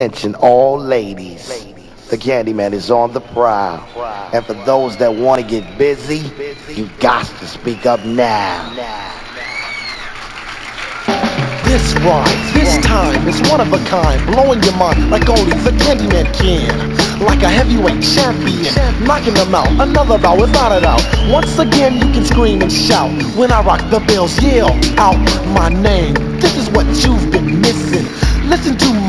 Attention all ladies. The Candyman is on the prowl. And for those that want to get busy, you got to speak up now. This rhyme, this time is one of a kind, blowing your mind like only the Candyman can. Like a heavyweight champion, knocking them out. Another bout without a doubt. Once again, you can scream and shout when I rock the bells. Yell out my name. This is what you've been missing.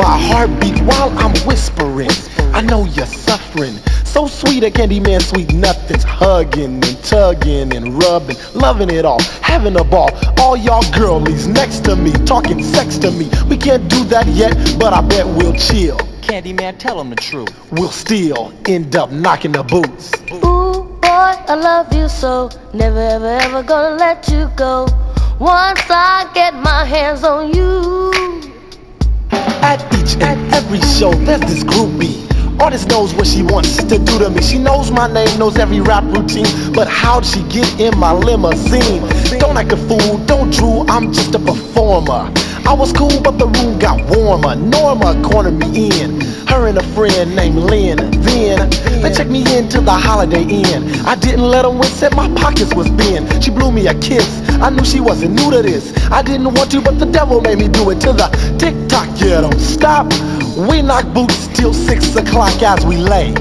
Listen to my heartbeat while I'm whispering. I know you're suffering. So sweet a Candyman, sweet nothings. Hugging and tugging and rubbing, loving it all, having a ball. All y'all girlies next to me, talking sex to me. We can't do that yet, but I bet we'll chill. Candyman, tell him the truth. We'll still end up knocking the boots. Ooh, boy, I love you so. Never, ever, ever gonna let you go. Once I get my hands on you. At each and every show, there's this groupie. Artist knows what she wants to do to me. She knows my name, knows every rap routine. But how'd she get in my limousine? Don't act a fool, don't drool, I'm just a performer. I was cool, but the room got warmer. Norma cornered me in. Her and a friend named Lynn. Then they checked me into the Holiday Inn. I didn't let them win, said my pockets was thin. She blew me a kiss. I knew she wasn't new to this. I didn't want to, but the devil made me do it to the tick tock. Yeah, don't stop. We knock boots till six o'clock as we lay.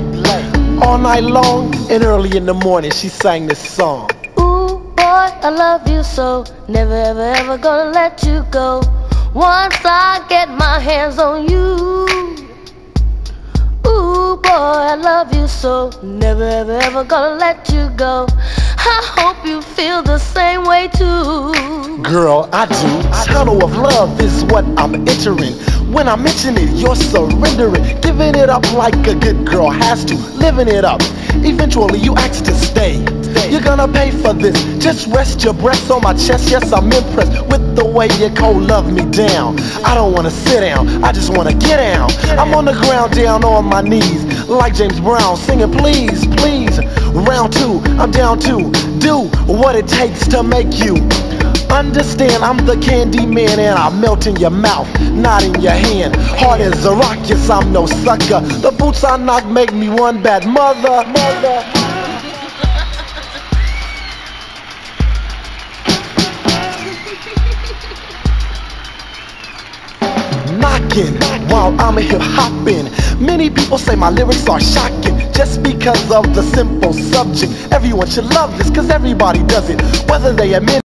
All night long and early in the morning, she sang this song. Ooh, boy, I love you so. Never, ever, ever gonna let you go. Once I get my hands on you. Ooh, boy, I love you so. Never, ever, ever gonna let you go. I hope you feel the same way too. Girl, I do. Tunnel of love is what I'm entering. When I mention it, you're surrendering. Giving it up like a good girl has to. Living it up. Eventually, you ask to stay. You're gonna pay for this. Just rest your breath on my chest. Yes, I'm impressed with the way you cold love me down. I don't wanna sit down. I just wanna get down. I'm on the ground, down on my knees, like James Brown, singing please, please. Round two, I'm down to do what it takes to make you. Understand I'm the candy man and I melt in your mouth, not in your hand. Hard as a rock, yes, I'm no sucker. The boots I knock make me one bad mother. mother. Knocking while I'm a hip hopping. Many people say my lyrics are shocking just because of the simple subject. Everyone should love this cause everybody does it, whether they admit